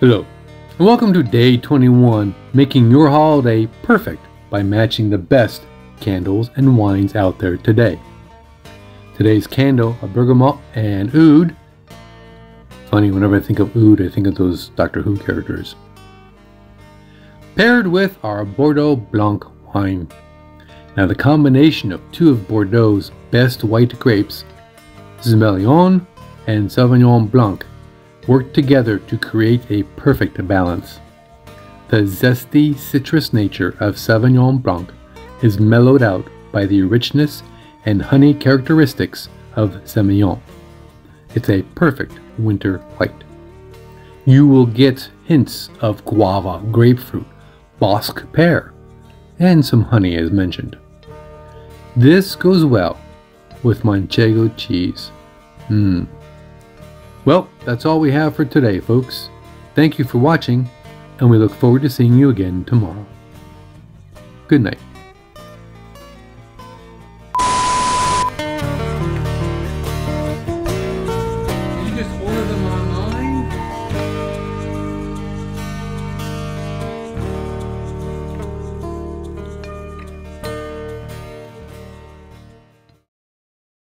Hello, and welcome to day 21, making your holiday perfect by matching the best candles and wines out there today. Today's candle, a bergamot and oud. Funny, whenever I think of oud, I think of those Doctor Who characters. Paired with our Bordeaux Blanc wine. Now, the combination of two of Bordeaux's best white grapes, Semillon and Sauvignon Blanc, work together to create a perfect balance. The zesty citrus nature of Sauvignon Blanc is mellowed out by the richness and honey characteristics of Semillon. It's a perfect winter white. You will get hints of guava, grapefruit, bosc pear, and some honey as mentioned. This goes well with manchego cheese. Mmm. Well, that's all we have for today, folks. Thank you for watching, and we look forward to seeing you again tomorrow. Good night.